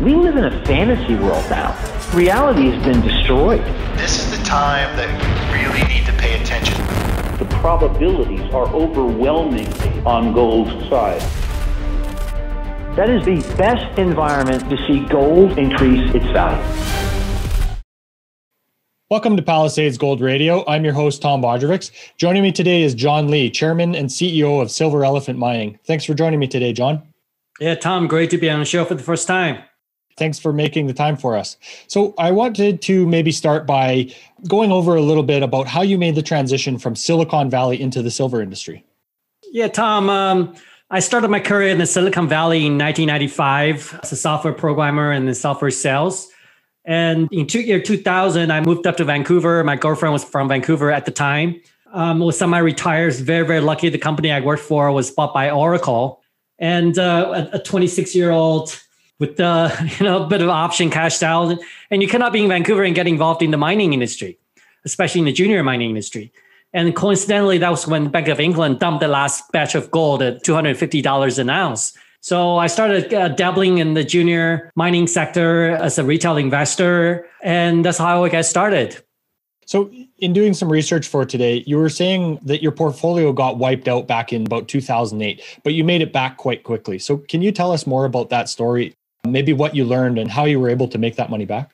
We live in a fantasy world now. Reality has been destroyed. This is the time that you really need to pay attention. The probabilities are overwhelmingly on gold's side. That is the best environment to see gold increase its value. Welcome to Palisades Gold Radio. I'm your host, Tom Bodrovics. Joining me today is John Lee, Chairman and CEO of Silver Elephant Mining. Thanks for joining me today, John. Yeah, Tom, great to be on the show for the first time. Thanks for making the time for us. So, I wanted to maybe start by going over a little bit about how you made the transition from Silicon Valley into the silver industry. Yeah, Tom, um, I started my career in the Silicon Valley in 1995 as a software programmer and in software sales. And in two, year 2000, I moved up to Vancouver. My girlfriend was from Vancouver at the time. Um, was semi-retired. Very, very lucky. The company I worked for was bought by Oracle. And uh, a 26 year old with uh, you know a bit of option cash out, and you cannot be in Vancouver and get involved in the mining industry, especially in the junior mining industry. And coincidentally, that was when Bank of England dumped the last batch of gold at two hundred fifty dollars an ounce. So I started uh, dabbling in the junior mining sector as a retail investor, and that's how I got started. So, in doing some research for today, you were saying that your portfolio got wiped out back in about 2008, but you made it back quite quickly. So, can you tell us more about that story maybe what you learned and how you were able to make that money back?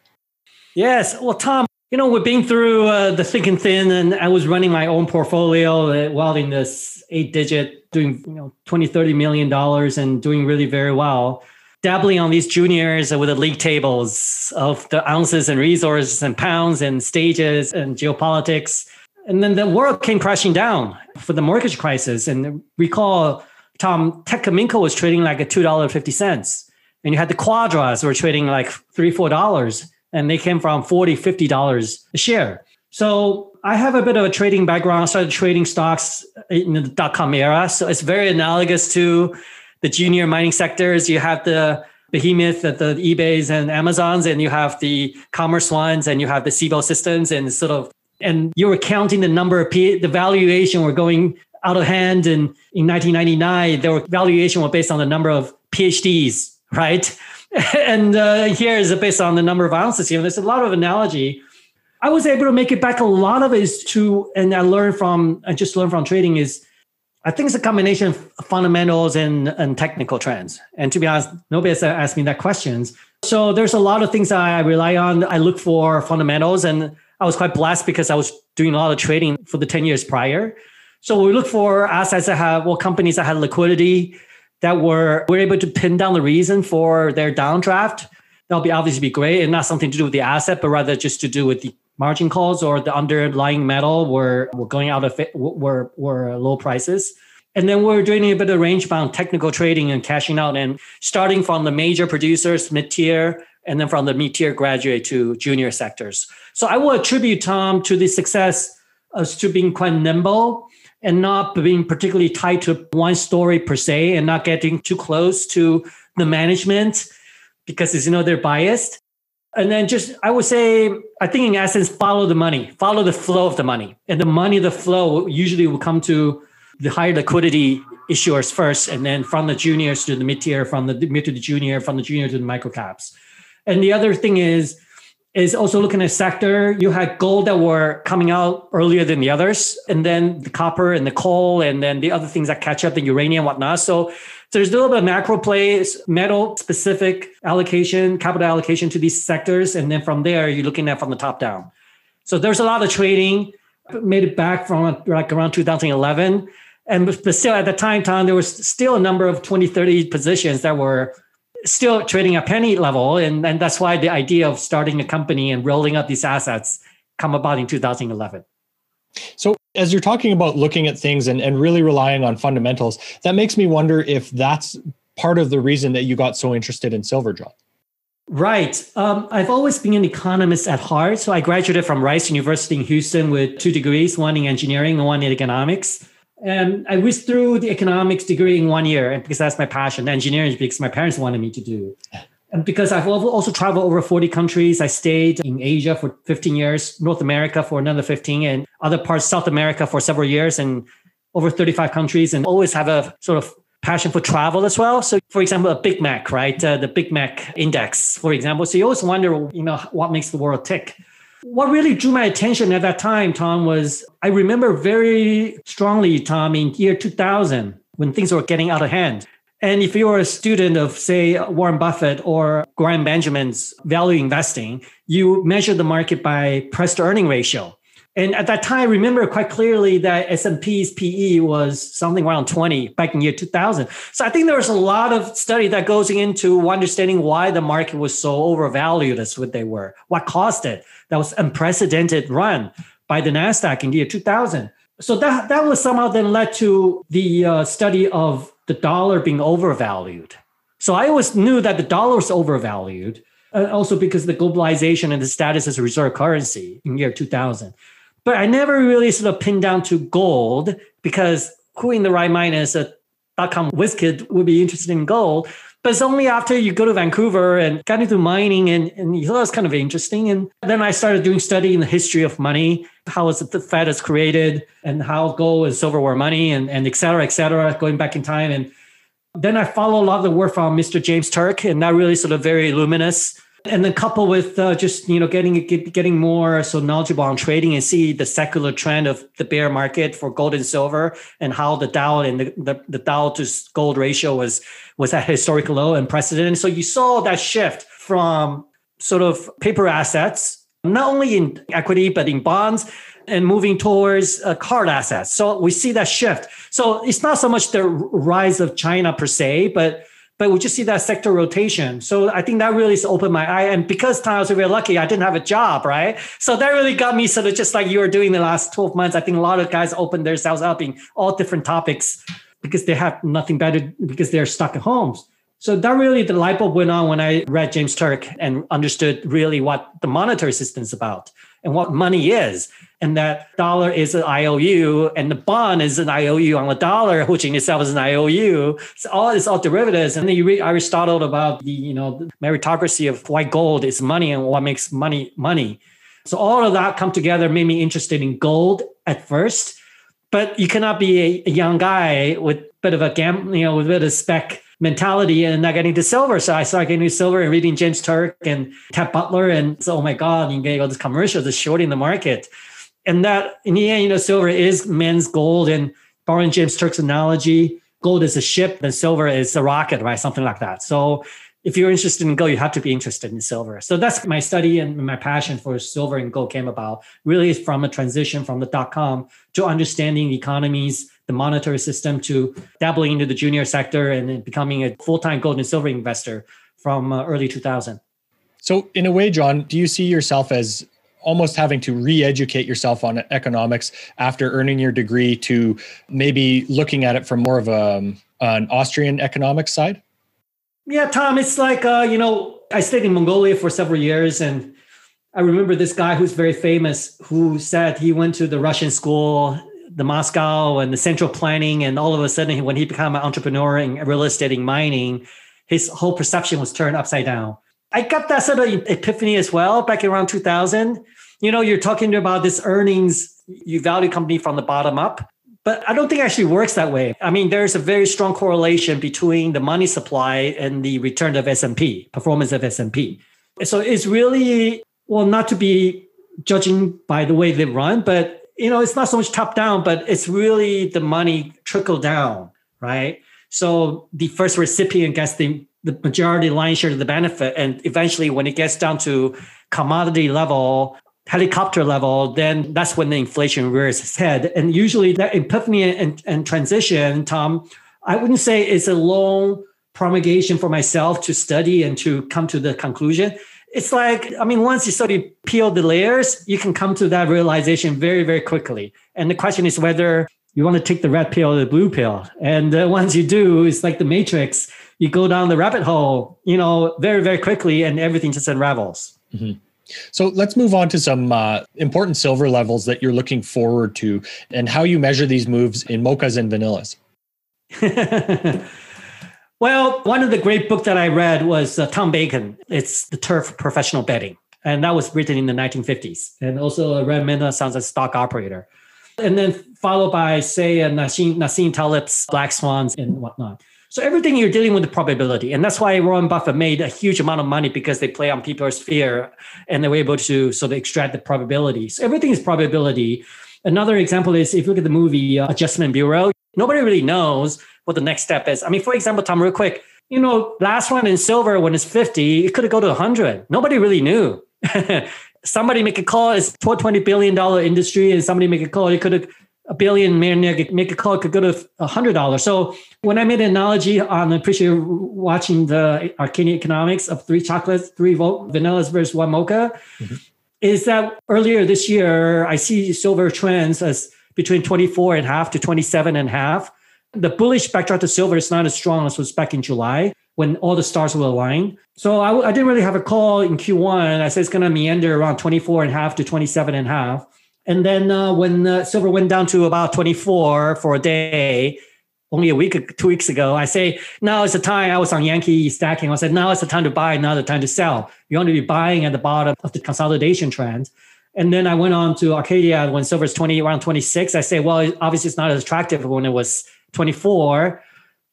Yes. Well, Tom, you know, we've been through uh, the thick and thin, and I was running my own portfolio uh, while in this eight digit, doing, you know, 20, 30 million dollars and doing really very well. Dabbling on these juniors with the league tables of the ounces and resources and pounds and stages and geopolitics. And then the world came crashing down for the mortgage crisis. And recall, Tom, Teck Cominco was trading like a $2.50 and you had the quadras were trading like three, four dollars, and they came from 40, 50 dollars a share. So I have a bit of a trading background. I started trading stocks in the dot com era. So it's very analogous to the junior mining sectors. You have the behemoth, the, the eBays and Amazons, and you have the commerce ones, and you have the Cboe systems, and sort of, and you were counting the number of P, the valuation were going out of hand. And in 1999, their valuation was based on the number of PhDs right? and uh, here is based on the number of ounces here. There's a lot of analogy. I was able to make it back. A lot of it is to, and I learned from, I just learned from trading is, I think it's a combination of fundamentals and, and technical trends. And to be honest, nobody has asked me that questions. So there's a lot of things I rely on. I look for fundamentals, and I was quite blessed because I was doing a lot of trading for the 10 years prior. So we look for assets that have, well, companies that had liquidity, that were were able to pin down the reason for their downdraft, that'll be obviously be great, and not something to do with the asset, but rather just to do with the margin calls or the underlying metal were were going out of were were low prices. And then we're doing a bit of range bound technical trading and cashing out and starting from the major producers, mid tier, and then from the mid tier graduate to junior sectors. So I will attribute Tom to the success as to being quite nimble and not being particularly tied to one story per se and not getting too close to the management because as you know they're biased. And then just i would say i think in essence follow the money follow the flow of the money. And the money the flow usually will come to the higher liquidity issuers first and then from the juniors to the mid tier from the mid to the junior from the junior to the micro caps. And the other thing is is also looking at sector. You had gold that were coming out earlier than the others, and then the copper and the coal, and then the other things that catch up, the uranium, whatnot. So there's a little bit of macro play, metal specific allocation, capital allocation to these sectors, and then from there you're looking at from the top down. So there's a lot of trading. Made it back from like around 2011. And but still at the time, Tom, there was still a number of 20, 30 positions that were still trading a penny level. And, and that's why the idea of starting a company and rolling up these assets come about in 2011. So as you're talking about looking at things and, and really relying on fundamentals, that makes me wonder if that's part of the reason that you got so interested in silver John. Right. Um, I've always been an economist at heart. So I graduated from Rice University in Houston with two degrees, one in engineering and one in economics. And I whizzed through the economics degree in one year because that's my passion. Engineering because my parents wanted me to do. And because I've also traveled over 40 countries, I stayed in Asia for 15 years, North America for another 15, and other parts South America for several years, and over 35 countries, and always have a sort of passion for travel as well. So, for example, a Big Mac, right? Uh, the Big Mac index, for example. So you always wonder, you know, what makes the world tick. What really drew my attention at that time, Tom, was I remember very strongly, Tom, in year 2000 when things were getting out of hand. And if you're a student of, say, Warren Buffett or Graham Benjamin's value investing, you measure the market by price to earning ratio. And at that time, I remember quite clearly that S&P's PE was something around 20 back in year 2000. So I think there was a lot of study that goes into understanding why the market was so overvalued as what they were, what caused it. That was unprecedented run by the NASDAQ in year 2000. So that, that was somehow then led to the uh, study of the dollar being overvalued. So I always knew that the dollar was overvalued, uh, also because the globalization and the status as a reserve currency in year 2000. But I never really sort of pinned down to gold because who in the right mind is a dot com whiz kid would be interested in gold. But it's only after you go to Vancouver and got into mining and, and you thought it was kind of interesting. And then I started doing study in the history of money, how was the Fed is created and how gold and silver were money and, and et cetera, et cetera, going back in time. And then I follow a lot of the work from Mr. James Turk and that really sort of very luminous and then couple with uh, just you know getting getting more so knowledgeable on trading and see the secular trend of the bear market for gold and silver and how the Dow and the, the, the Dow to gold ratio was was at historical low and precedent. And So you saw that shift from sort of paper assets, not only in equity but in bonds, and moving towards uh, card assets. So we see that shift. So it's not so much the rise of China per se, but but we just see that sector rotation. So I think that really opened my eye. And because I was lucky, I didn't have a job, right? So that really got me sort of just like you were doing the last 12 months. I think a lot of guys opened themselves up in all different topics because they have nothing better because they're stuck at homes. So that really the light bulb went on when I read James Turk and understood really what the monetary system is about and what money is and that dollar is an IOU and the bond is an IOU on the dollar, which in itself is an IOU. So all it's all derivatives. And then you read Aristotle about the, you know, meritocracy of why gold is money and what makes money money. So all of that come together made me interested in gold at first. But you cannot be a, a young guy with a bit of a gam, you know, with a bit of spec mentality and not getting to silver. So I started getting to silver and reading James Turk and Ted Butler. And so, oh my God, you get all these commercials just shorting the market and that in the end, you know, silver is men's gold. And borrowing James Turk's analogy, gold is a ship, and silver is a rocket, right? Something like that. So if you're interested in gold, you have to be interested in silver. So that's my study and my passion for silver and gold came about really from a transition from the dot com to understanding economies, the monetary system, to dabbling into the junior sector and becoming a full time gold and silver investor from uh, early 2000. So, in a way, John, do you see yourself as almost having to re-educate yourself on economics after earning your degree to maybe looking at it from more of a, um, an Austrian economics side? Yeah, Tom, it's like, uh, you know, I stayed in Mongolia for several years and I remember this guy who's very famous who said he went to the Russian school, the Moscow and the central planning. And all of a sudden, when he became an entrepreneur in real estate and mining, his whole perception was turned upside down. I got that sort of epiphany as well back around 2000. You know, you're talking about this earnings, you value company from the bottom up, but I don't think it actually works that way. I mean, there's a very strong correlation between the money supply and the return of S&P, performance of S&P. So it's really, well, not to be judging by the way they run, but you know, it's not so much top down, but it's really the money trickle down, right? So the first recipient gets the the majority line share of the benefit. And eventually, when it gets down to commodity level, helicopter level, then that's when the inflation rears its head. And usually, that epiphany and, and transition, Tom, I wouldn't say it's a long promulgation for myself to study and to come to the conclusion. It's like, I mean, once you sort of peel the layers, you can come to that realization very, very quickly. And the question is whether you want to take the red pill or the blue pill. And uh, once you do, it's like the matrix you go down the rabbit hole, you know, very, very quickly and everything just unravels. Mm-hmm. So let's move on to some uh, important silver levels that you're looking forward to and how you measure these moves in mochas and vanillas. well, one of the great books that I read was uh, Tom Bacon. It's The Turf Professional Betting. And that was written in the 1950s. And also uh, Reminiscences of a Stock Operator. And then followed by, say, uh, Nassim, Nassim Taleb's Black Swans and whatnot. So everything you're dealing with the probability. And that's why Warren Buffett made a huge amount of money because they play on people's fear and they were able to sort of extract the probability. So everything is probability. Another example is if you look at the movie uh, Adjustment Bureau, nobody really knows what the next step is. I mean, for example, Tom, real quick, you know, last one in silver when it's 50, it could go to 100. Nobody really knew. somebody make a call, it's $20 billion industry, and somebody make a call, it could have a billion millionaire make a call it could go to a hundred dollars. So when I made an analogy on, I appreciate watching the Arcadia Economics of three chocolates, three vanillas versus one mocha, mm-hmm. Is that earlier this year I see silver trends as between 24 and half to 27 and a half. The bullish spectrum to silver is not as strong as was back in July when all the stars were aligned. So I, I didn't really have a call in Q1. I said it's going to meander around 24 and half to 27 and half. And then uh, when uh, silver went down to about 24 for a day, only a week, two weeks ago, I say, now is the time. I was on Yankee stacking. I said, now is the time to buy, now the time to sell. You want to be buying at the bottom of the consolidation trend. And then I went on to Arcadia when silver is 20, around 26. I say, well, obviously it's not as attractive when it was 24,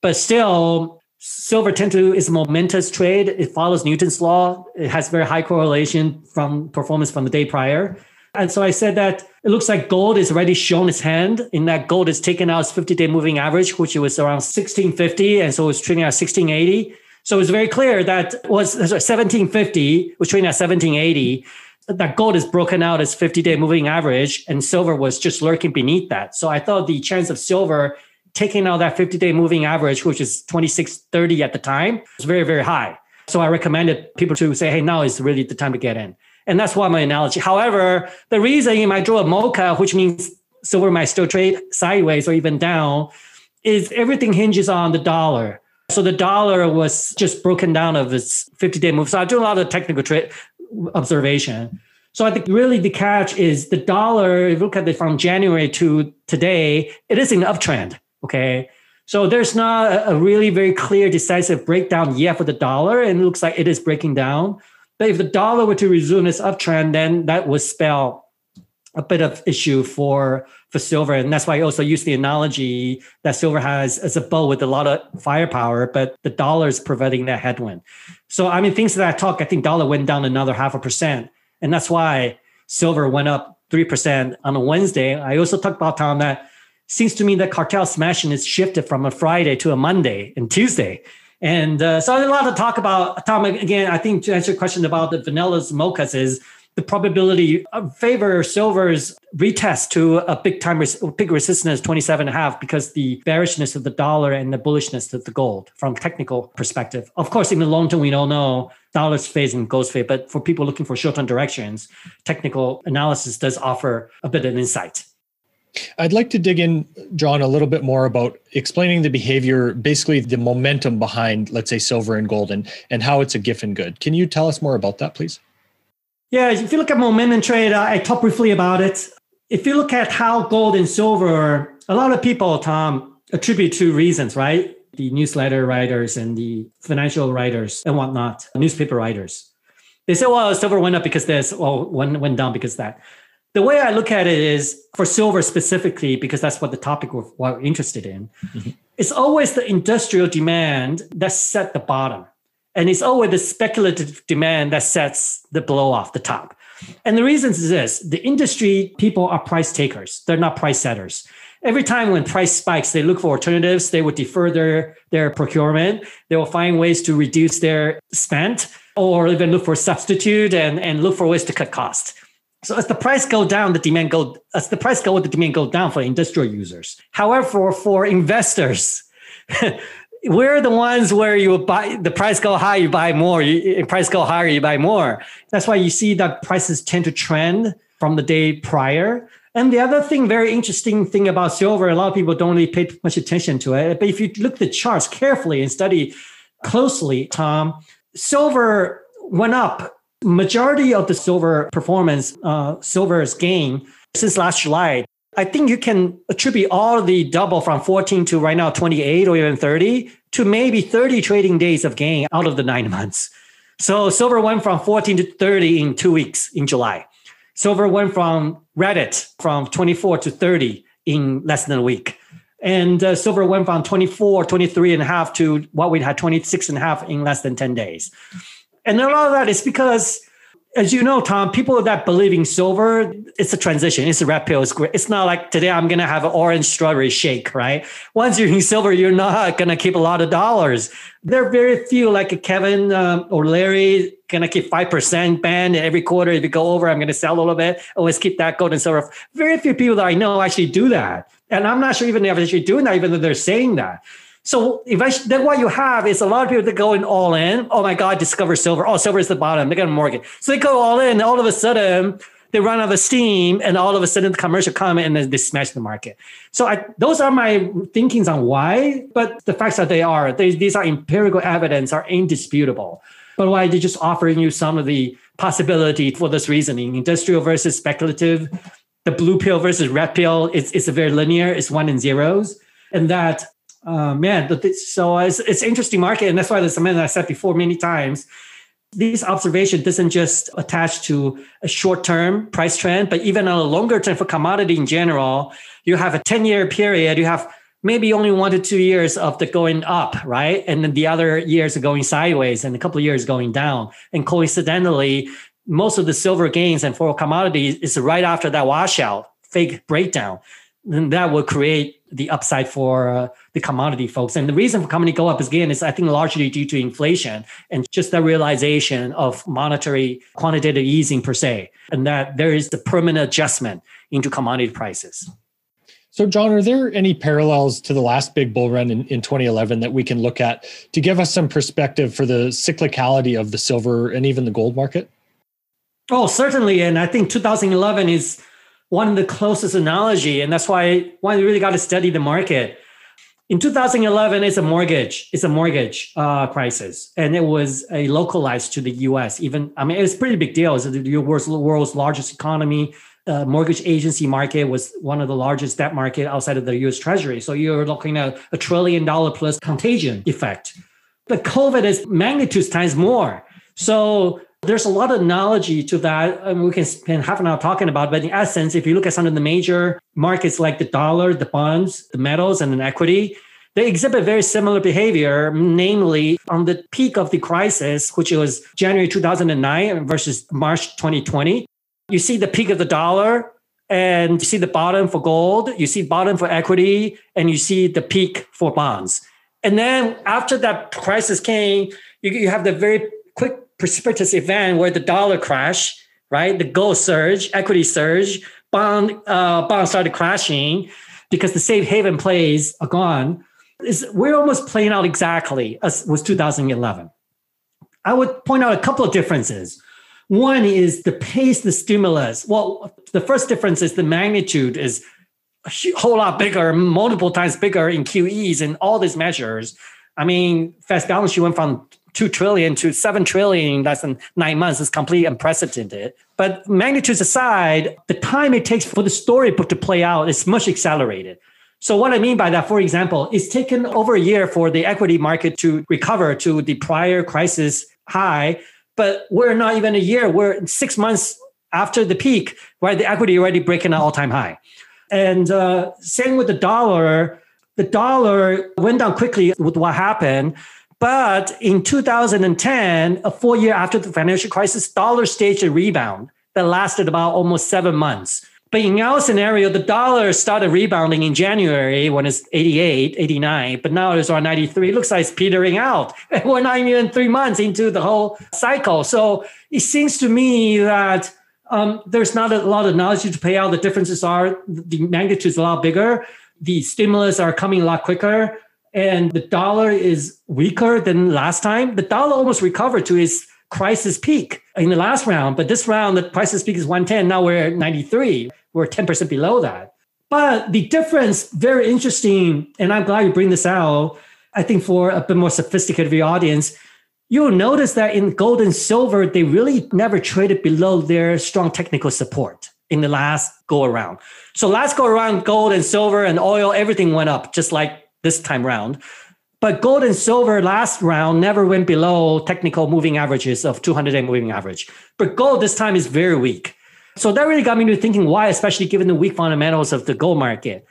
but still silver tend to is a momentous trade. It follows Newton's law. It has very high correlation from performance from the day prior. And so I said that it looks like gold is already shown its hand in that gold is taken out its 50 day moving average, which was around 1650. And so it's trading at 1680. So it's very clear that was 1750 was trading at 1780. That gold is broken out as 50 day moving average and silver was just lurking beneath that. So I thought the chance of silver taking out that 50 day moving average, which is 2630 at the time, was very, very high. So I recommended people to say, hey, now is really the time to get in. And that's why my analogy. However, the reason you might draw a mocha, which means silver might still trade sideways or even down, is everything hinges on the dollar. So the dollar was just broken down of its 50 day move. So I do a lot of technical trade observation. So I think really the catch is the dollar, if you look at it from January to today, it is in uptrend. Okay. So there's not a really very clear, decisive breakdown yet for the dollar. And it looks like it is breaking down. But if the dollar were to resume its uptrend, then that would spell a bit of issue for for silver, and that's why I also use the analogy that silver has as a bow with a lot of firepower, but the dollar is preventing that headwind. So I mean, things that I talk, I think dollar went down another half a percent, and that's why silver went up three percent on a Wednesday. I also talked about Tom that seems to me that cartel smashing is shifted from a Friday to a Monday and Tuesday. And uh, so a lot to talk about. Tom, again, I think to answer your question about the vanillas mochas is the probability of favor silver's retest to a big time res- big resistance 27 and a half because the bearishness of the dollar and the bullishness of the gold from technical perspective. Of course, in the long term, we don't know dollars phase and gold's phase, but for people looking for short-term directions, technical analysis does offer a bit of insight. I'd like to dig in, John, a little bit more about explaining the behavior, basically the momentum behind, let's say, silver and gold and, and how it's a Giffen good. Can you tell us more about that, please? Yeah, if you look at momentum trade, I talked briefly about it. If you look at how gold and silver, a lot of people, Tom, attribute two reasons, right? The newsletter writers and the financial writers and whatnot, newspaper writers. They say, well, silver went up because this, well, went, went down because that the way I look at it is for silver specifically, because that's what the topic we're, we're interested in. Mm-hmm. It's always the industrial demand that set the bottom. And it's always the speculative demand that sets the blow off the top. And the reason is this the industry people are price takers, they're not price setters. Every time when price spikes, they look for alternatives. They will defer their, their procurement. They will find ways to reduce their spend or even look for substitute and, and look for ways to cut costs. So as the price go down, the demand go as the price go, the demand go down for industrial users. However, for investors, we're the ones where you buy the price go high, you buy more. You, price go higher, you buy more. That's why you see that prices tend to trend from the day prior. And the other thing, very interesting thing about silver, a lot of people don't really pay much attention to it. But if you look the charts carefully and study closely, Tom, silver went up Majority of the silver performance, uh, silver's gain since last July, I think you can attribute all the double from 14 to right now 28 or even 30 to maybe 30 trading days of gain out of the nine months. So silver went from 14 to 30 in two weeks in July. Silver went from Reddit from 24 to 30 in less than a week. And uh, silver went from 24, 23 and a half to what we had 26 and a half in less than 10 days. And a lot of that is because as you know, Tom, people that believe in silver, it's a transition. It's a red pill. It's great. It's not like today I'm going to have an orange strawberry shake, right? Once you're in silver, you're not going to keep a lot of dollars. There are very few like Kevin um, or Larry going to keep 5% band every quarter. If you go over, I'm going to sell a little bit. Always keep that gold and silver. Very few people that I know actually do that. And I'm not sure even if they're actually doing that, even though they're saying that. So eventually, then what you have is a lot of people that go in all in. Oh my God, discover silver. Oh, silver is the bottom. They got a mortgage. So they go all in. And all of a sudden, they run out of steam, and all of a sudden, the commercial come and then they smash the market. So I, those are my thinkings on why. But the facts that they are, they, these are empirical evidence, are indisputable. But why they're just offering you some of the possibility for this reasoning, industrial versus speculative, the blue pill versus red pill. It's it's a very linear. It's one and zeros, and that uh, man, so it's, it's interesting market, and that's why there's something I said before many times. This observation doesn't just attach to a short-term price trend, but even on a longer term for commodity in general, you have a 10-year period, you have maybe only one to two years of the going up, right? And then the other years are going sideways and a couple of years going down. And coincidentally, most of the silver gains and for commodities is right after that washout, fake breakdown. And that will create the upside for uh, the commodity folks. And the reason for commodity go up is again is I think largely due to inflation and just the realization of monetary quantitative easing per se, and that there is the permanent adjustment into commodity prices. So, John, are there any parallels to the last big bull run in, in 2011 that we can look at to give us some perspective for the cyclicality of the silver and even the gold market? Oh, certainly. And I think 2011 is one of the closest analogy, and that's why why you really got to study the market. In 2011, it's a mortgage. It's a mortgage uh, crisis, and it was a localized to the U.S. Even I mean, it's a pretty big deal. It's the world's, world's largest economy. Uh, mortgage agency market was one of the largest debt market outside of the U.S. Treasury. So you're looking at a trillion dollar plus contagion effect. But COVID is magnitudes times more. So there's a lot of analogy to that. and we can spend half an hour talking about, but in essence, if you look at some of the major markets like the dollar, the bonds, the metals, and an equity, they exhibit very similar behavior, namely on the peak of the crisis, which was January 2009 versus March 2020. You see the peak of the dollar and you see the bottom for gold, you see bottom for equity, and you see the peak for bonds. And then after that crisis came, you, you have the very quick precipitous event where the dollar crash, right? The gold surge, equity surge, bond uh, bond started crashing because the safe haven plays are gone. Is we're almost playing out exactly as was 2011. I would point out a couple of differences. One is the pace, the stimulus. Well, the first difference is the magnitude is a whole lot bigger, multiple times bigger in QEs and all these measures. I mean, fast balance sheet went from 2 trillion to 7 trillion in less than nine months is completely unprecedented. But magnitudes aside, the time it takes for the storybook to play out is much accelerated. So what I mean by that, for example, it's taken over a year for the equity market to recover to the prior crisis high, but we're not even a year. We're six months after the peak, where the equity already breaking an all-time high. And uh, same with the dollar. The dollar went down quickly with what happened but in 2010, a full year after the financial crisis, dollar staged a rebound that lasted about almost seven months. But in our scenario, the dollar started rebounding in January when it's 88, 89, but now it's around 93. It looks like it's petering out. And we're not even three months into the whole cycle. So it seems to me that um, there's not a lot of knowledge to pay out. The differences are the magnitude is a lot bigger. The stimulus are coming a lot quicker and the dollar is weaker than last time. The dollar almost recovered to its crisis peak in the last round, but this round the crisis peak is 110. Now we're at 93. We're 10% below that. But the difference, very interesting, and I'm glad you bring this out. I think for a bit more sophisticated audience, you'll notice that in gold and silver, they really never traded below their strong technical support in the last go around. So last go around, gold and silver and oil, everything went up, just like this time round. But gold and silver last round never went below technical moving averages of 200 day moving average. But gold this time is very weak. So that really got me to thinking why, especially given the weak fundamentals of the gold market.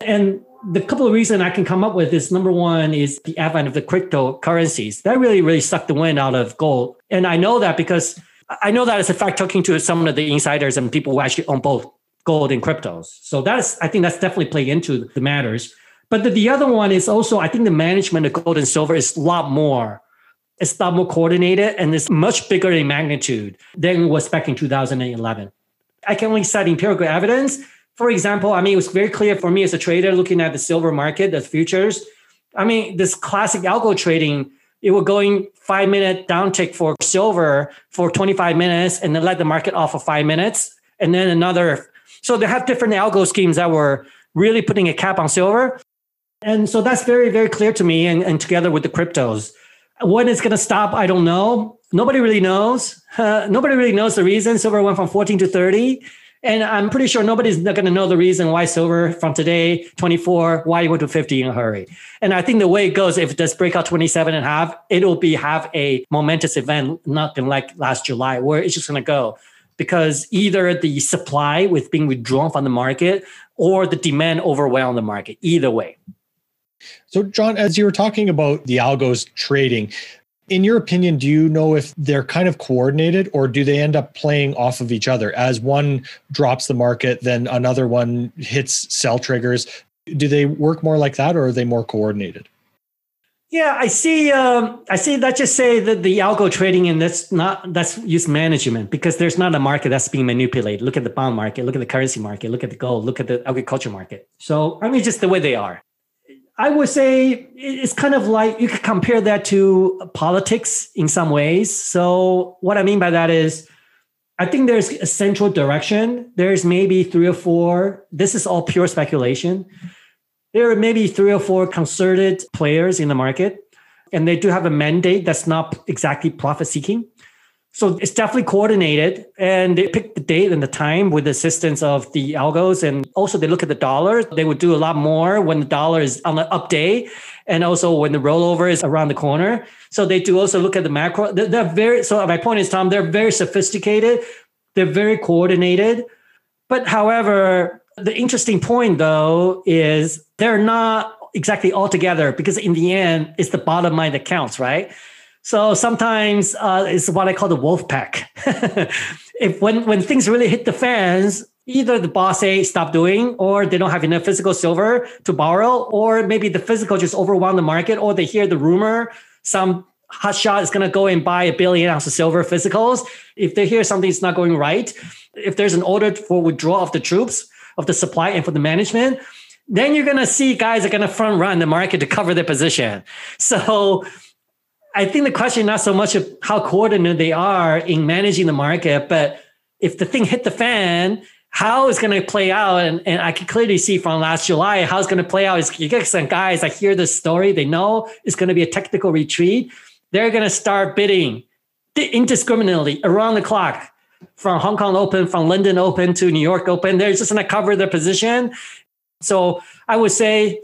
And the couple of reasons I can come up with is number one is the advent of the cryptocurrencies. That really, really sucked the wind out of gold. And I know that because I know that as a fact talking to some of the insiders and people who actually own both gold and cryptos. So that's I think that's definitely playing into the matters. But the, the other one is also I think the management of gold and silver is a lot more. It's a lot more coordinated and it's much bigger in magnitude than was back in 2011. I can only cite empirical evidence for example, I mean, it was very clear for me as a trader looking at the silver market, the futures. I mean, this classic algo trading, it was going five minute downtick for silver for 25 minutes and then let the market off for five minutes. And then another. So they have different algo schemes that were really putting a cap on silver. And so that's very, very clear to me. And, and together with the cryptos, when it's going to stop, I don't know. Nobody really knows. Uh, nobody really knows the reason silver went from 14 to 30. And I'm pretty sure nobody's not going to know the reason why silver from today, 24, why it went to 50 in a hurry. And I think the way it goes, if it does break out 27 and a half, it'll be have a momentous event, nothing like last July, where it's just going to go. Because either the supply with being withdrawn from the market or the demand overwhelm the market, either way. So, John, as you were talking about the algos trading, in your opinion, do you know if they're kind of coordinated or do they end up playing off of each other? As one drops the market, then another one hits sell triggers. Do they work more like that or are they more coordinated? Yeah, I see. Um, I see. Let's just say that the algo trading, and that's not that's use management because there's not a market that's being manipulated. Look at the bond market, look at the currency market, look at the gold, look at the agriculture market. So I mean, just the way they are. I would say it's kind of like you could compare that to politics in some ways. So, what I mean by that is, I think there's a central direction. There's maybe three or four, this is all pure speculation. There are maybe three or four concerted players in the market, and they do have a mandate that's not exactly profit seeking. So it's definitely coordinated and they pick the date and the time with the assistance of the algos. And also they look at the dollar. They would do a lot more when the dollar is on the up day and also when the rollover is around the corner. So they do also look at the macro. They're very, so my point is, Tom, they're very sophisticated. They're very coordinated. But however, the interesting point though is they're not exactly all together because in the end, it's the bottom line that counts, right? So sometimes uh, it's what I call the wolf pack. if when when things really hit the fans, either the boss say stop doing, or they don't have enough physical silver to borrow, or maybe the physical just overwhelm the market, or they hear the rumor some hotshot is going to go and buy a billion ounces of silver physicals. If they hear something's not going right, if there's an order for withdrawal of the troops of the supply and for the management, then you're going to see guys are going to front run the market to cover their position. So I think the question not so much of how coordinated they are in managing the market, but if the thing hit the fan, how it's going to play out, and, and I can clearly see from last July how it's going to play out is you get some guys I hear this story, they know it's going to be a technical retreat, they're going to start bidding indiscriminately around the clock from Hong Kong Open, from London Open to New York Open. They're just going to cover their position. So I would say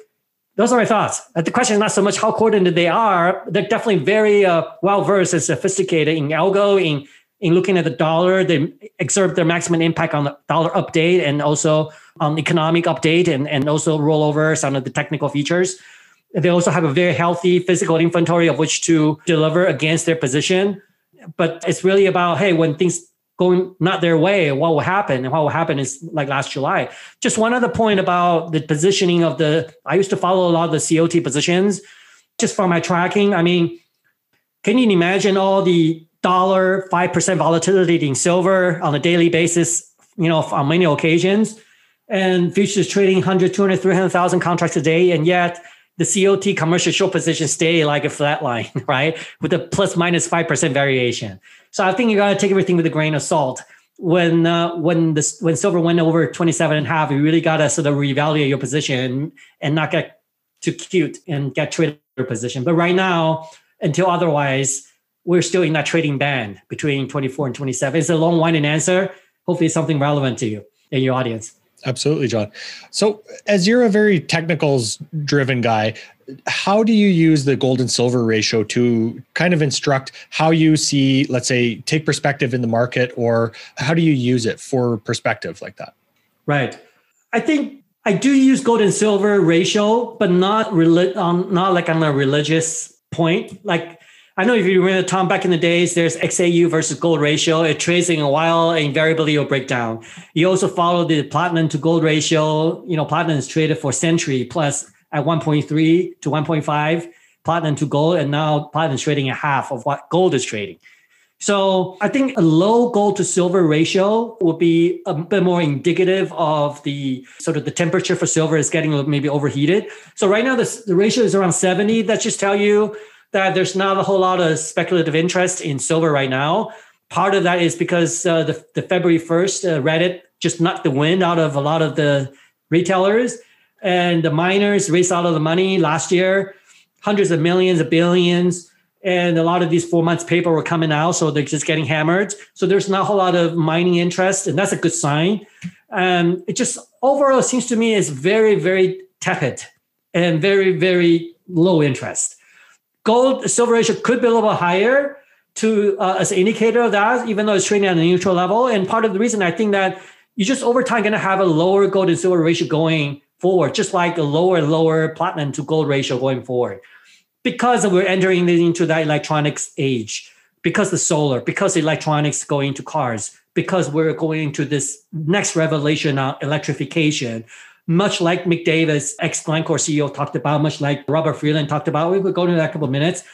those are my thoughts. Uh, the question is not so much how coordinated they are. They're definitely very uh, well versed and sophisticated in algo, in in looking at the dollar. They exert their maximum impact on the dollar update and also on economic update and, and also rollover some of the technical features. They also have a very healthy physical inventory of which to deliver against their position. But it's really about hey, when things going not their way, what will happen? And what will happen is like last July. Just one other point about the positioning of the, I used to follow a lot of the COT positions just from my tracking. I mean, can you imagine all the dollar 5% volatility in silver on a daily basis, you know, on many occasions? And futures trading 100, 200, 300,000 contracts a day. And yet the COT commercial short position stay like a flat line, right? With a plus minus 5% variation. So I think you got to take everything with a grain of salt. When uh, when this when silver went over 27 and a half, you really got to sort of reevaluate your position and not get too cute and get traded your position. But right now, until otherwise, we're still in that trading band between 24 and 27. It's a long winded answer. Hopefully, something relevant to you and your audience. Absolutely, John. So, as you're a very technicals driven guy, how do you use the gold and silver ratio to kind of instruct how you see, let's say, take perspective in the market, or how do you use it for perspective like that? Right. I think I do use gold and silver ratio, but not reli- um, not like on a religious point. Like I know if you remember Tom back in the days, there's XAU versus gold ratio. It trades in a while, and invariably it'll break down. You also follow the platinum to gold ratio. You know, platinum is traded for century plus at 1.3 to 1.5 platinum to gold, and now platinum is trading at half of what gold is trading. So I think a low gold to silver ratio would be a bit more indicative of the sort of the temperature for silver is getting maybe overheated. So right now the, the ratio is around 70. That just tell you that there's not a whole lot of speculative interest in silver right now. Part of that is because uh, the, the February 1st, uh, Reddit just knocked the wind out of a lot of the retailers and the miners raced out of the money last year, hundreds of millions of billions and a lot of these four months paper were coming out so they're just getting hammered. So there's not a whole lot of mining interest and that's a good sign. Um, it just overall seems to me is very very tepid and very very low interest gold silver ratio could be a little bit higher to uh, as an indicator of that even though it's trading at a neutral level. And part of the reason i think that you just over time going to have a lower gold and silver ratio going forward just like a lower lower platinum to gold ratio going forward. Because we're entering into that electronics age, because the solar, because electronics going to cars, because we're going to this next revelation on electrification, much like Mick Davis, ex Glencore CEO, talked about, much like Robert Friedland talked about. We will go into that in a couple of minutes.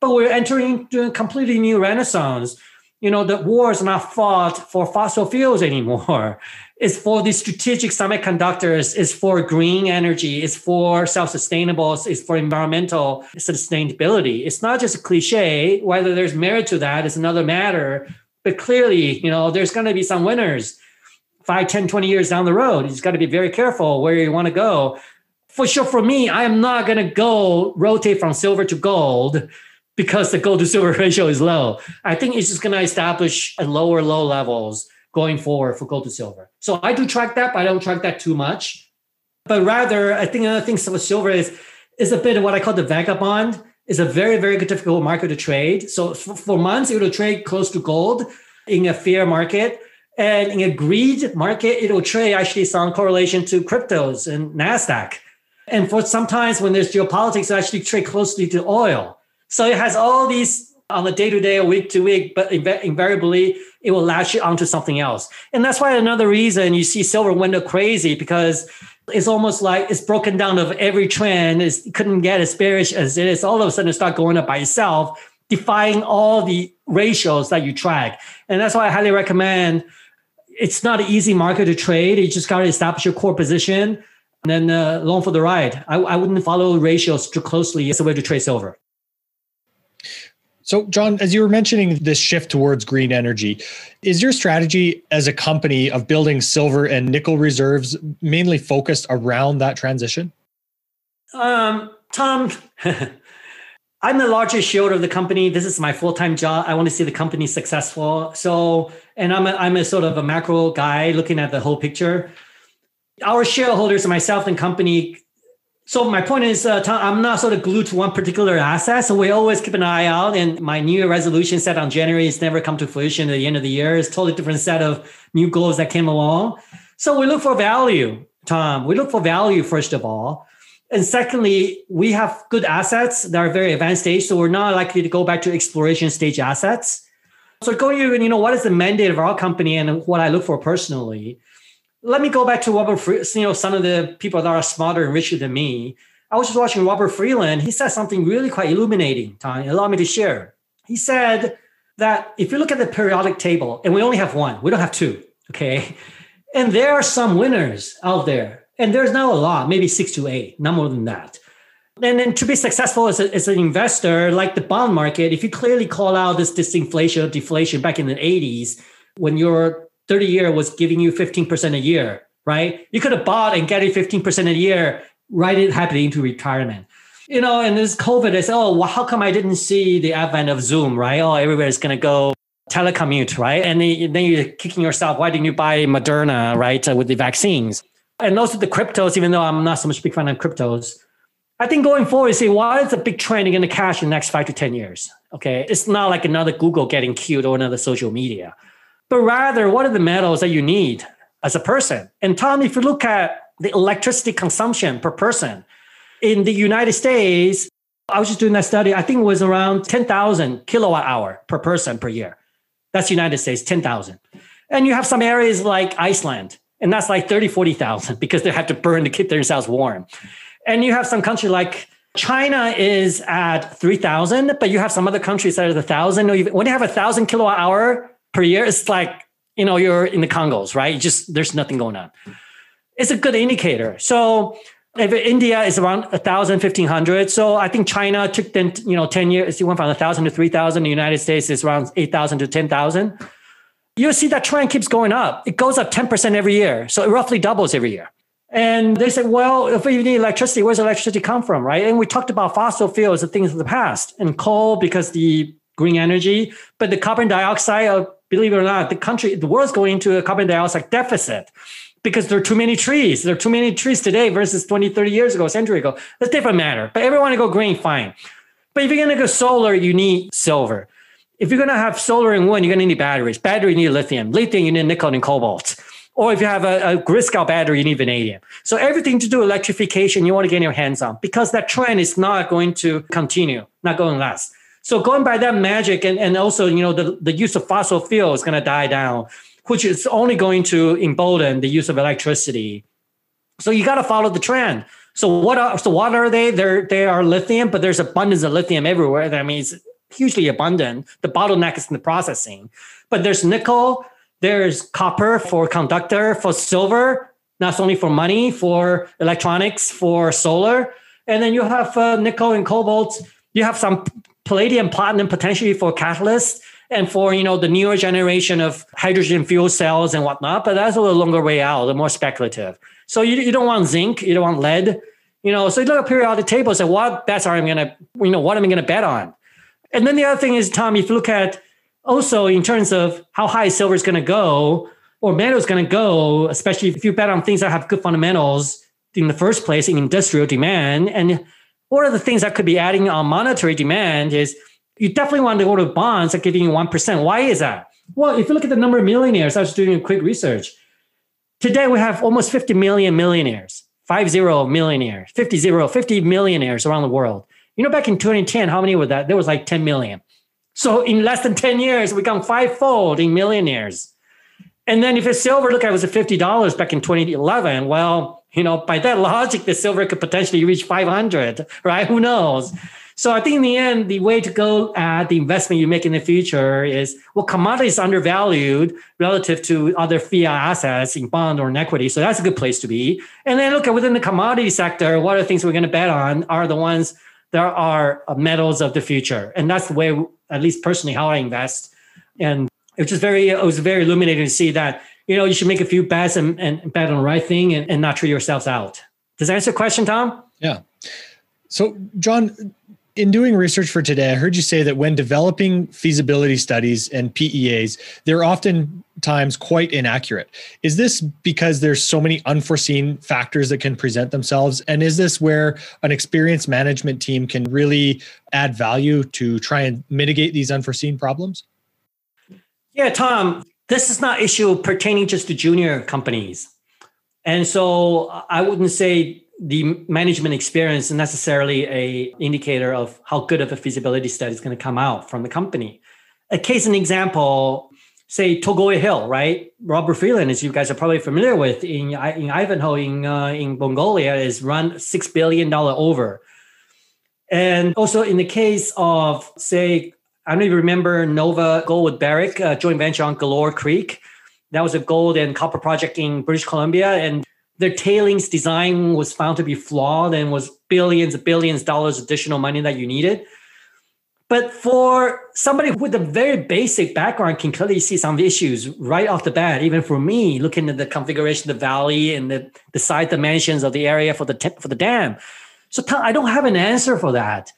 But we're entering a completely new renaissance. You know, the war is not fought for fossil fuels anymore It's for the strategic semiconductors, it's for green energy, it's for self-sustainables, it's for environmental sustainability. It's not just a cliche. Whether there's merit to that is another matter. But clearly, you know, there's going to be some winners 5, 10, 20 years down the road. You've got to be very careful where you want to go. For sure, for me, I am not going to go rotate from silver to gold because the gold to silver ratio is low. I think it's just going to establish at lower low levels going forward for gold to silver. So I do track that, but I don't track that too much. But rather, I think another thing with silver is is a bit of what I call the vagabond. It's a very, very difficult market to trade. So for months, it will trade close to gold in a fair market. And in a greed market, it will trade actually some correlation to cryptos and NASDAQ. And for sometimes when there's geopolitics, it actually trade closely to oil. So it has all these on a day to day or week to week, but invariably it will latch you onto something else. And that's why another reason you see silver window crazy because it's almost like it's broken down of every trend. It couldn't get as bearish as it is. All of a sudden, it start going up by itself, defying all the ratios that you track. And that's why I highly recommend. It's not an easy market to trade. You just got to establish your core position and then uh, long for the ride. I, I wouldn't follow ratios too closely as a way to trade silver. So, John, as you were mentioning this shift towards green energy, is your strategy as a company of building silver and nickel reserves mainly focused around that transition? Um, Tom, I'm the largest shareholder of the company. This is my full time job. I want to see the company successful. So, and I'm a, I'm a sort of a macro guy looking at the whole picture. Our shareholders, and myself and company, so my point is, uh, Tom, I'm not sort of glued to one particular asset. So we always keep an eye out. And my New resolution set on January has never come to fruition at the end of the year. It's totally different set of new goals that came along. So we look for value, Tom. We look for value first of all. And secondly, we have good assets that are very advanced stage. So we're not likely to go back to exploration stage assets. So going, you know, what is the mandate of our company and what I look for personally? let me go back to Robert, you know, some of the people that are smarter and richer than me. I was just watching Robert Friedland. He said something really quite illuminating, Tom. Allow me to share. He said that if you look at the periodic table, and we only have one, we don't have two, okay? And there are some winners out there, and there's not a lot, maybe six to eight, not more than that. And then to be successful as, a, as an investor, like the bond market, if you clearly call out this disinflation or deflation back in the 80s, when you're 30 year was giving you 15% a year, right? You could have bought and getting 15% a year right it happening into retirement. You know, and this COVID is, oh, well, how come I didn't see the advent of Zoom, right? Oh, everybody's going to go telecommute, right? And then you're kicking yourself, why didn't you buy Moderna, right, uh, with the vaccines? And also the cryptos, even though I'm not so much big fan of cryptos, I think going forward, see, why is a big trend going to cash in the next five to 10 years? Okay. It's not like another Google getting cute or another social media but rather what are the metals that you need as a person? And Tom, if you look at the electricity consumption per person. In the United States, I was just doing that study, I think it was around 10,000 kilowatt hour per person per year. That's United States, 10,000. And you have some areas like Iceland, and that's like 30, 40,000 because they have to burn to keep themselves warm. And you have some country like China is at 3,000, but you have some other countries that are the 1,000. When you have a 1,000 kilowatt hour per year, it's like, you know, you're in the Congos, right? just, there's nothing going on. It's a good indicator. So if India is around 1,000, 1,500. So I think China took them, you know, 10 years. It went from 1,000 to 3,000. The United States is around 8,000 to 10,000. You see that trend keeps going up. It goes up 10% every year. So it roughly doubles every year. And they said, well, if we need electricity, where's electricity come from, right? And we talked about fossil fuels and things of the past and coal because the green energy, but the carbon dioxide, uh, believe it or not, the country, the world's going into a carbon dioxide deficit because there are too many trees. There are too many trees today versus 20, 30 years ago, a century ago. That's different matter. But everyone to go green, fine. But if you're going to go solar, you need silver. If you're going to have solar and wind, you're going to need batteries. Battery, you need lithium. Lithium, you need nickel and cobalt. Or if you have a, a grid scale battery, you need vanadium. So everything to do electrification, you want to get your hands on because that trend is not going to continue, not going to last. So going by that magic and, and also, you know, the, the use of fossil fuel is going to die down, which is only going to embolden the use of electricity. So you got to follow the trend. So what are so what are they? They're they are lithium, but there's abundance of lithium everywhere. That means hugely abundant. The bottleneck is in the processing. But there's nickel, there's copper for conductor, for silver, not only for money, for electronics, for solar. And then you have uh, nickel and cobalt. You have some palladium, platinum potentially for catalysts and for you know the newer generation of hydrogen fuel cells and whatnot. But that's a little longer way out, the more speculative. So you, you don't want zinc, you don't want lead, you know. So you look at periodic table and what bets are I gonna, you know, what am I gonna bet on? And then the other thing is, Tom, if you look at also in terms of how high silver is going to go or metal is going to go, especially if you bet on things that have good fundamentals in the first place in industrial demand. And one of the things that could be adding on monetary demand is you definitely want to go to bonds that give you 1%. Why is that? Well, if you look at the number of millionaires, I was doing a quick research. Today we have almost 50 million millionaires, five zero millionaires, 50 zero, 50 millionaires around the world. You know, back in 2010, how many were that? There was like 10 million. So in less than 10 years, we come fivefold in millionaires. And then if it's silver, look, I was at $50 back in 2011. Well, you know, by that logic, the silver could potentially reach 500, right? Who knows? So I think in the end, the way to go at the investment you make in the future is well, commodity is undervalued relative to other fiat assets in bond or in equity. So that's a good place to be. And then look at within the commodity sector, what are the things we're going to bet on are the ones there are uh, metals of the future. And that's the way, at least personally, how I invest. And it was very, it was very illuminating to see that, you know, you should make a few bets and, and bet on the right thing and, and not treat yourselves out. Does that answer the question, Tom? Yeah. So, John, in doing research for today, I heard you say that when developing feasibility studies and PEAs, they're oftentimes quite inaccurate. Is this because there's so many unforeseen factors that can present themselves? And is this where an experienced management team can really add value to try and mitigate these unforeseen problems? Yeah, Tom, this is not issue pertaining just to junior companies. And so I wouldn't say the management experience is necessarily a indicator of how good of a feasibility study is going to come out from the company. A case and example, say Tolgoi Hill, right? Robert Friedland, as you guys are probably familiar with, in in Ivanhoe in uh, in Mongolia, is run six billion dollar over. And also in the case of say, I don't even remember NovaGold with Barrick uh, joint venture on Galore Creek. That was a gold and copper project in British Columbia, and their tailings design was found to be flawed and was billions and billions of dollars additional money that you needed. But for somebody with a very basic background can clearly see some issues right off the bat. Even for me, looking at the configuration the valley and the, the side dimensions of the area for the for the dam. So I don't have an answer for that.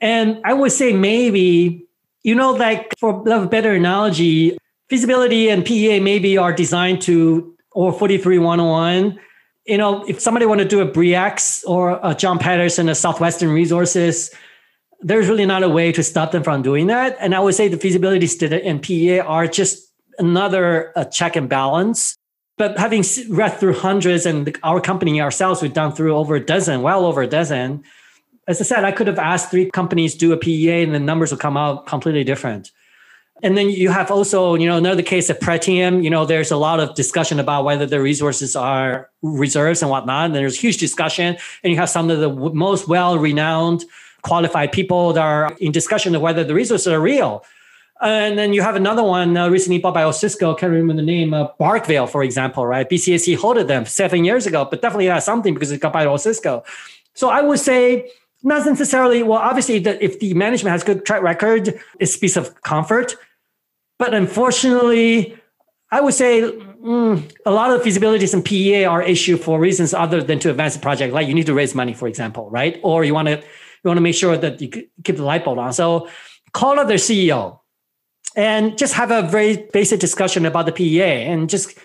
And I would say maybe, you know, like for a better analogy, feasibility and PEA maybe are designed to, or 43101 you know, if somebody want to do a Bre-X or a John Paterson, a Southwestern Resources, there's really not a way to stop them from doing that. And I would say the feasibility study and PEA are just another uh, check and balance. But having read through hundreds and our company ourselves, we've done through over a dozen, well over a dozen. As I said, I could have asked three companies do a PEA and the numbers would come out completely different. And then you have also, you know, another case of Pretium. You know, there's a lot of discussion about whether the resources are reserves and whatnot. And there's huge discussion. And you have some of the most well-renowned, qualified people that are in discussion of whether the resources are real. And then you have another one uh, recently bought by Osisko. Can't remember the name. Uh, Barkerville, for example, right? BCAC holded them seven years ago, but definitely that's something because it got by Osisko. So I would say not necessarily. Well, obviously, the, if the management has good track record, it's a piece of comfort. But unfortunately, I would say mm, a lot of the feasibilities and PEA are issued for reasons other than to advance the project. Like you need to raise money, for example, right? Or you want to you want to make sure that you keep the light bulb on. So call up their CEO and just have a very basic discussion about the PEA and just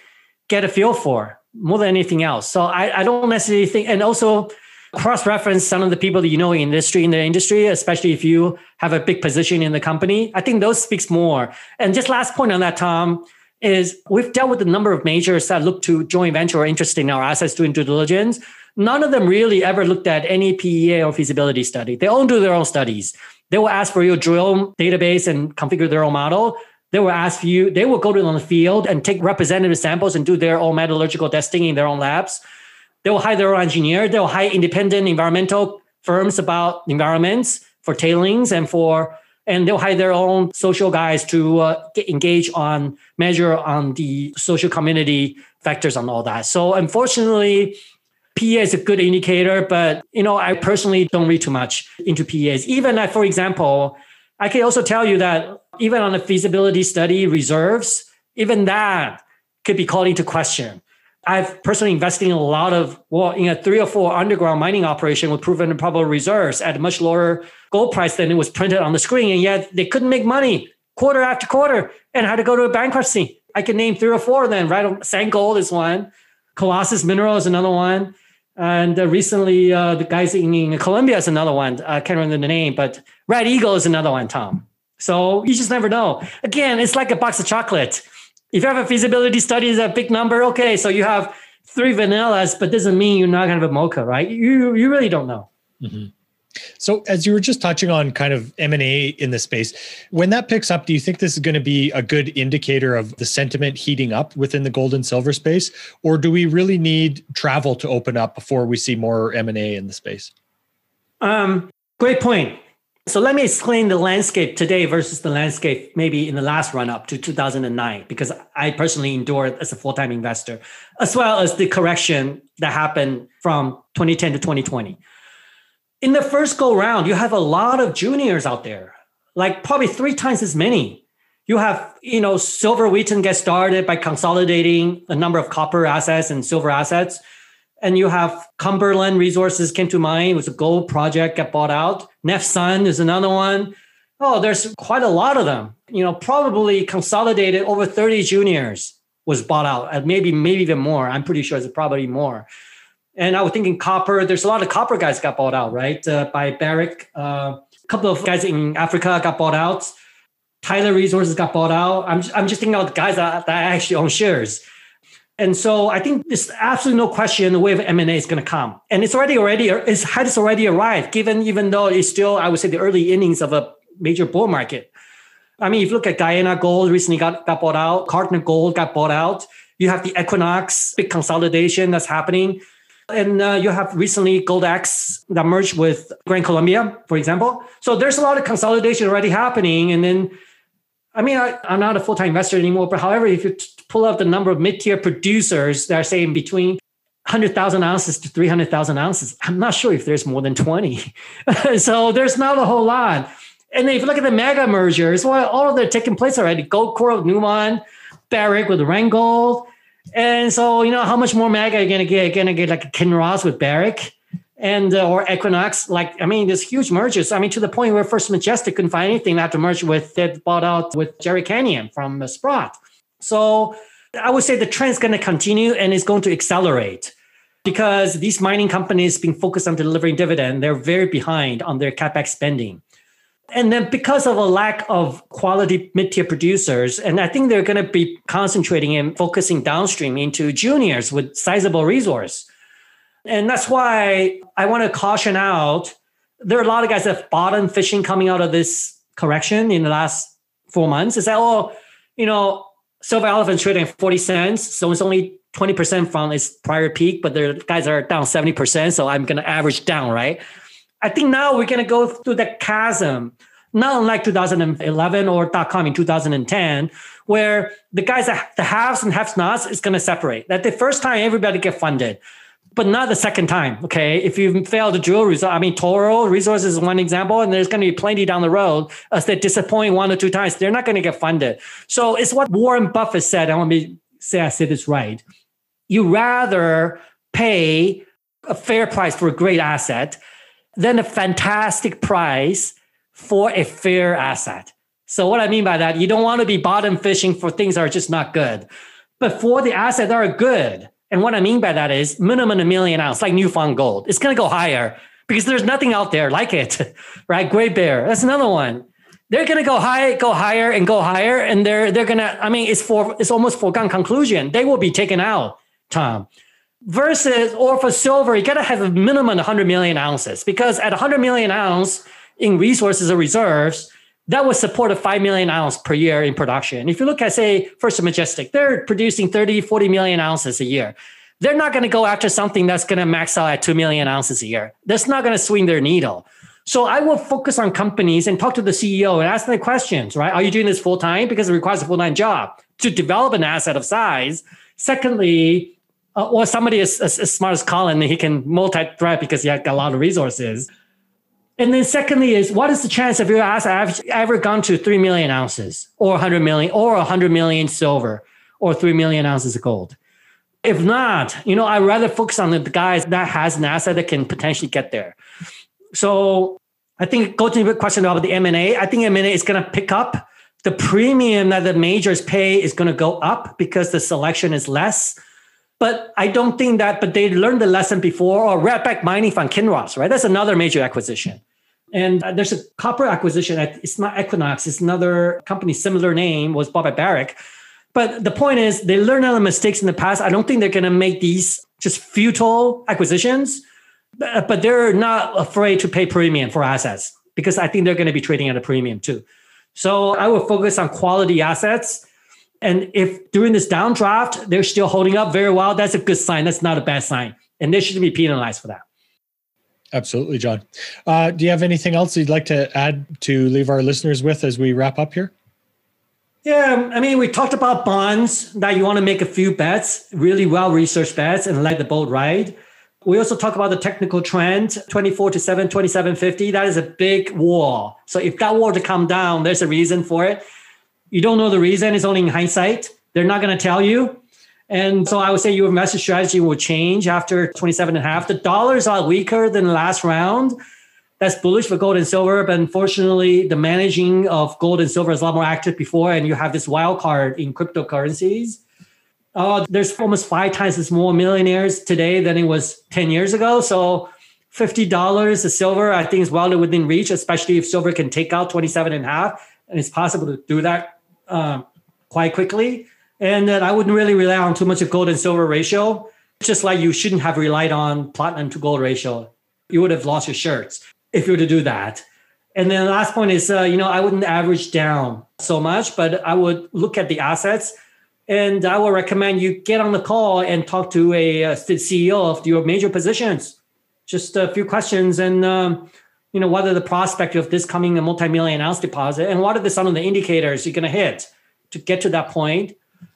get a feel for more than anything else. So I, I don't necessarily think, and also cross-reference some of the people that you know in industry in the industry, especially if you have a big position in the company. I think those speaks more. And just last point on that, Tom, is we've dealt with a number of majors that look to joint venture or interested in our assets doing due diligence. None of them really ever looked at any PEA or feasibility study. They all do their own studies. They will ask for your drill database and configure their own model. They will ask for you, they will go to the field and take representative samples and do their own metallurgical testing in their own labs. They will hire their own engineer. They will hire independent environmental firms about environments for tailings and for and they'll hire their own social guys to uh, get engaged on measure on the social community factors on all that. So unfortunately, PEA is a good indicator, but you know, I personally don't read too much into PEAs. Even uh, for example, I can also tell you that even on a feasibility study reserves, even that could be called into question. I've personally invested in a lot of, well, in a three or four underground mining operation with proven and probable reserves at a much lower gold price than it was printed on the screen. And yet they couldn't make money quarter after quarter and had to go to a bankruptcy. I can name three or four of them, right? Gold is one, Colossus Mineral is another one. And uh, recently, uh, the guys in, in, Colombia is another one. I can't remember the name, but Red Eagle is another one, Tom. So you just never know. Again, it's like a box of chocolate if you have a feasibility study is a big number, okay, so you have three vanillas, but doesn't mean you're not going to have a mocha, right? You you really don't know. Mm-hmm. So, as you were just touching on kind of M and A in the space, when that picks up, do you think this is going to be a good indicator of the sentiment heating up within the gold and silver space, or do we really need travel to open up before we see more M and A in the space? Um, great point. So let me explain the landscape today versus the landscape maybe in the last run up to 2009, because I personally endured as a full time investor, as well as the correction that happened from 2010 to 2020. In the first go round, you have a lot of juniors out there, like probably three times as many. You have, you know, Silver Wheaton get started by consolidating a number of copper assets and silver assets and you have Cumberland Resources came to mind. It was a gold project, got bought out. Nevsun is another one. Oh, there's quite a lot of them. You know, probably consolidated over 30 juniors was bought out, maybe maybe even more. I'm pretty sure it's probably more. And I was thinking copper. There's a lot of copper guys got bought out, right? Uh, by Barrick. Uh, a couple of guys in Africa got bought out. Tyler Resources got bought out. I'm, I'm just thinking about the guys that, that actually own shares. And so I think there's absolutely no question the wave of M&A is going to come. And it's already already it's has already arrived, given even though it's still, I would say, the early innings of a major bull market. I mean, if you look at Guyana Gold recently got, got bought out, Cardinal Gold got bought out. You have the Equinox big consolidation that's happening. And uh, you have recently GoldX that merged with Gran Colombia, for example. So there's a lot of consolidation already happening. And then I mean, I, am not a full time investor anymore, but however, if you pull up the number of mid tier producers that are saying between 100,000 ounces to 300,000 ounces, I'm not sure if there's more than 20. so there's not a whole lot. And if you look at the mega mergers, well, all of them are taking place already. Goldcorp, Newmont, Barrick with Randgold. And so, you know, how much more mega are you going to get? Going to get like a Kinross with Barrick and uh, or Equinox. Like, I mean, there's huge mergers. I mean, to the point where First Majestic couldn't find anything after merge with that bought out with Jerritt Canyon from uh, Sprott. So I would say the trend is going to continue and it's going to accelerate because these mining companies being focused on delivering dividend, they're very behind on their capex spending. And then because of a lack of quality mid-tier producers, and I think they're going to be concentrating and focusing downstream into juniors with sizable resource. And that's why I want to caution out. There are a lot of guys that have bottom fishing coming out of this correction in the last four months. Is that, oh, you know, silver elephant trading at 40 cents. So it's only 20% from its prior peak, but the guys are down 70%. So I'm going to average down, right? I think now we're going to go through the chasm, not unlike 2011 or dot com in 2010, where the guys that the haves and have nots is going to separate. That the first time everybody get funded, but not the second time. Okay, if you fail to drill result, I mean Toro Resources is one example, and there's going to be plenty down the road uh, as they disappoint one or two times. They're not going to get funded. So it's what Warren Buffett said. I want me say I said this right. You rather pay a fair price for a great asset than a fantastic price for a fair asset. So what I mean by that, you don't want to be bottom fishing for things that are just not good, but for the assets that are good. And what I mean by that is minimum a million ounce, like Newfound Gold. It's going to go higher because there's nothing out there like it, right? Great Bear, that's another one. They're going to go high, go higher, and go higher, and they're they're going to. I mean, it's for it's almost foregone conclusion. They will be taken out, Tom versus or for silver, you got to have a minimum 100 million ounces because at 100 million ounce in resources or reserves, that would support a 5 million ounce per year in production. If you look at, say, First Majestic, they're producing 30, 40 million ounces a year. They're not going to go after something that's going to max out at 2 million ounces a year. That's not going to swing their needle. So I will focus on companies and talk to the CEO and ask them questions, right? Are you doing this full time? Because it requires a full time job to develop an asset of size. Secondly, uh, or somebody as, as, as, smart as Collin, he can multi-thread because he got a lot of resources. And then secondly is what is the chance of your asset ever gone to 3 million ounces or 100 million or 100 million silver or 3 million ounces of gold? If not, you know, I'd rather focus on the guys that has an asset that can potentially get there. So I think go to the question about the M&A. I think M&A is going to pick up. The premium that the majors pay is going to go up because the selection is less but I don't think that, but they learned the lesson before, or Redback Mining from Kinross, right? That's another major acquisition. And uh, there's a copper acquisition. It's not Equinox. It's another company, similar name, was bought Barrick. But the point is, they learned all the mistakes in the past. I don't think they're going to make these just futile acquisitions, but they're not afraid to pay premium for assets because I think they're going to be trading at a premium too. So I will focus on quality assets and if during this downdraft they're still holding up very well, that's a good sign. That's not a bad sign. And they shouldn't be penalized for that. Absolutely, John. Uh, do you have anything else you'd like to add to leave our listeners with as we wrap up here? Yeah, I mean, we talked about bonds that you want to make a few bets, really well researched bets, and let the boat ride. We also talk about the technical trend 24 to 7, 2750. That is a big wall. So if that wall to come down, there's a reason for it. You don't know the reason. It's only in hindsight. They're not going to tell you. And so I would say your investor strategy will change after 27 and a half. The dollars are weaker than the last round. That's bullish for gold and silver. But unfortunately, the managing of gold and silver is a lot more active before. And you have this wild card in cryptocurrencies. Uh, there's almost five times as more millionaires today than it was 10 years ago. So $50 a silver, I think is well within reach, especially if silver can take out 27 and a half. And it's possible to do that um, quite quickly. And that I wouldn't really rely on too much of gold and silver ratio. Just like you shouldn't have relied on platinum to gold ratio. You would have lost your shirts if you were to do that. And then the last point is, uh, you know, I wouldn't average down so much, but I would look at the assets and I would recommend you get on the call and talk to a, a uh, CEO of your major positions. Just a few questions and um, you know, what are the prospect of this coming a multi-million ounce deposit and what are the some of the indicators you're going to hit to get to that point?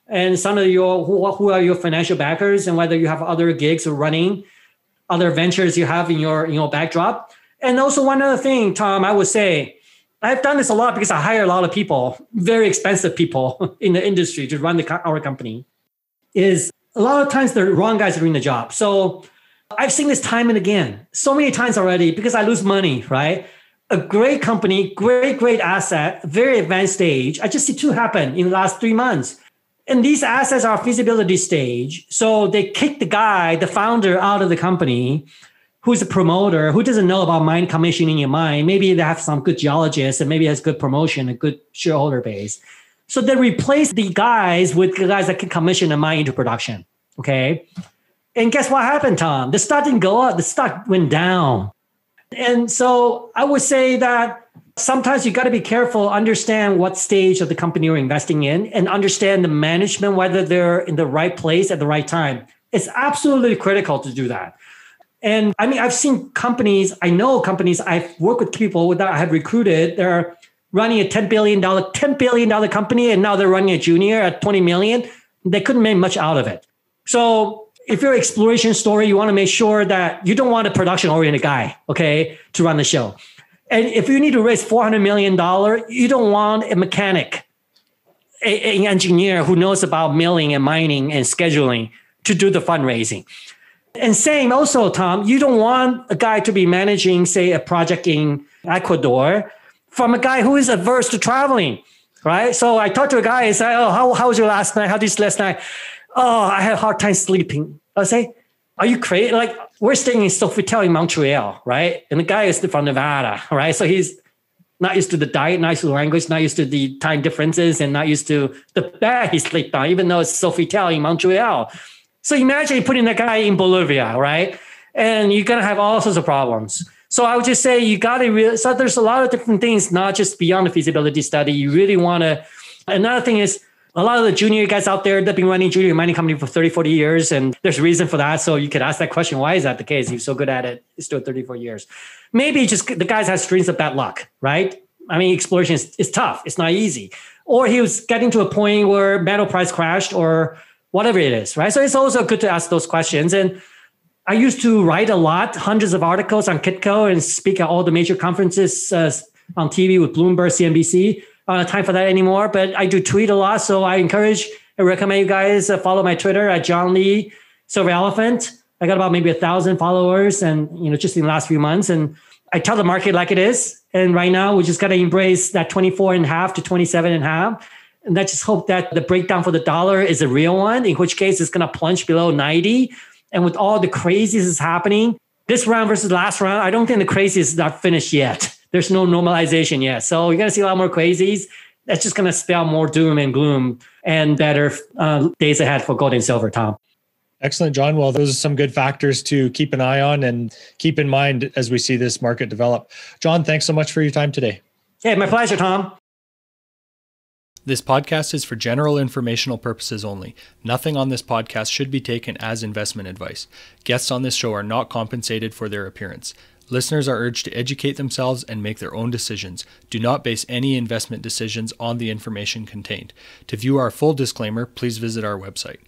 And some of your who, who are your financial backers and whether you have other gigs or running other ventures you have in your you know backdrop? And also one other thing tom i would say i've done this a lot because i hire a lot of people very expensive people in the industry to run the, our company is a lot of times the wrong guys are doing the job. So I've seen this time and again, so many times already because I lose money, right? A great company, great, great asset, very advanced stage. I just see two happen in the last three months. And these assets are feasibility stage. So they kick the guy, the founder, out of the company. who's a promoter, who doesn't know about mine commissioning in mine. Maybe they have some good geologists and maybe has good promotion, a good shareholder base. So they replace the guys with the guys that can commission a mine into production. Okay. And guess what happened, Tom? The stock didn't go up, the stock went down. And so I would say that sometimes you got to be careful, understand what stage of the company you're investing in, and understand the management, whether they're in the right place at the right time. It's absolutely critical to do that. And I mean, I've seen companies, I know companies, I've worked with people that I have recruited, they're running a $10 billion, $10 billion company, and now they're running a junior at 20 million. They couldn't make much out of it. So if you're an exploration story, you want to make sure that you don't want a production oriented guy, okay, to run the show. And if you need to raise $400 million, you don't want a mechanic, an engineer who knows about milling and mining and scheduling to do the fundraising. And same also, Tom, you don't want a guy to be managing, say, a project in Ecuador from a guy who is averse to traveling, right? So I talked to a guy and said, Oh, how, how was your last night? How did you last night? Oh, I had a hard time sleeping. I say, Are you crazy? Like, we're staying in Sofitel in Montreal, right? And the guy is from Nevada, right? So he's not used to the diet, not used to the language, not used to the time differences, and not used to the bed he slept on, even though it's Sofitel in Montreal. So imagine putting that guy in Bolivia, right? And you're gonna have all sorts of problems. So I would just say you got to really. So there's a lot of different things, not just beyond the feasibility study. You really want to. Another thing is a lot of the junior guys out there that've been running junior mining company for 30, 40 years, and there's a reason for that. So you could ask that question: Why is that the case? He's so good at it. He's still 34 years. Maybe just the guys have strings of bad luck, right? I mean, exploration is, is tough. It's not easy. Or he was getting to a point where metal price crashed, or whatever it is, right? So it's also good to ask those questions. And I used to write a lot, hundreds of articles on Kitco and speak at all the major conferences uh, on TV with Bloomberg, CNBC. I time for that anymore, but I do tweet a lot. So I encourage and recommend you guys uh, follow my Twitter at John Lee Silver Elephant. I got about maybe a thousand followers and, you know, just in the last few months. And I tell the market like it is. And right now we just got to embrace that 24 and a half to 27 and a half and let's just hope that the breakdown for the dollar is a real one, in which case it's going to plunge below 90. And with all the crazies is happening, this round versus last round, I don't think the crazies is not finished yet. There's no normalization yet. So you're going to see a lot more crazies. That's just going to spell more doom and gloom and better uh, days ahead for gold and silver, Tom. Excellent, John. Well, those are some good factors to keep an eye on and keep in mind as we see this market develop. John, thanks so much for your time today. Hey, my pleasure, Tom. This podcast is for general informational purposes only. Nothing on this podcast should be taken as investment advice. Guests on this show are not compensated for their appearance. Listeners are urged to educate themselves and make their own decisions. Do not base any investment decisions on the information contained. To view our full disclaimer, please visit our website.